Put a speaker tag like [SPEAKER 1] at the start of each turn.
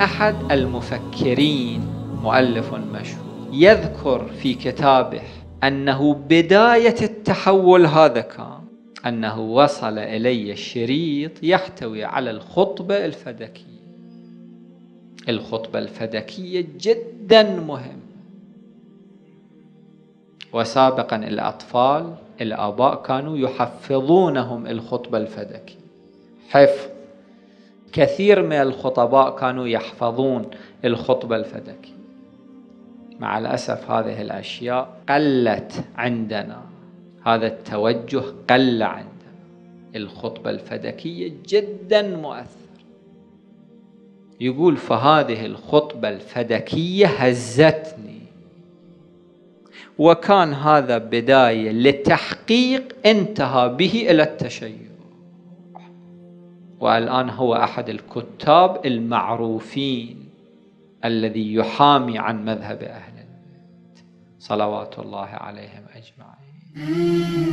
[SPEAKER 1] أحد المفكرين مؤلف مشهور يذكر في كتابه أنه بداية التحول هذا كان أنه وصل إلي الشريط يحتوي على الخطبة الفدكية. الخطبة الفدكية جدا مهم. وسابقا الأطفال الآباء كانوا يحفظونهم الخطبة الفدكية. حفظ كثير من الخطباء كانوا يحفظون الخطبة الفدكية. مع الأسف هذه الأشياء قلت عندنا هذا التوجه قل عندنا. الخطبة الفدكية جدا مؤثر. يقول فهذه الخطبة الفدكية هزتني. وكان هذا بداية لتحقيق انتهى به إلى التشيع. والآن هو أحد الكتاب المعروفين الذي يحامي عن مذهب أهل البيت. صلوات الله عليهم أجمعين.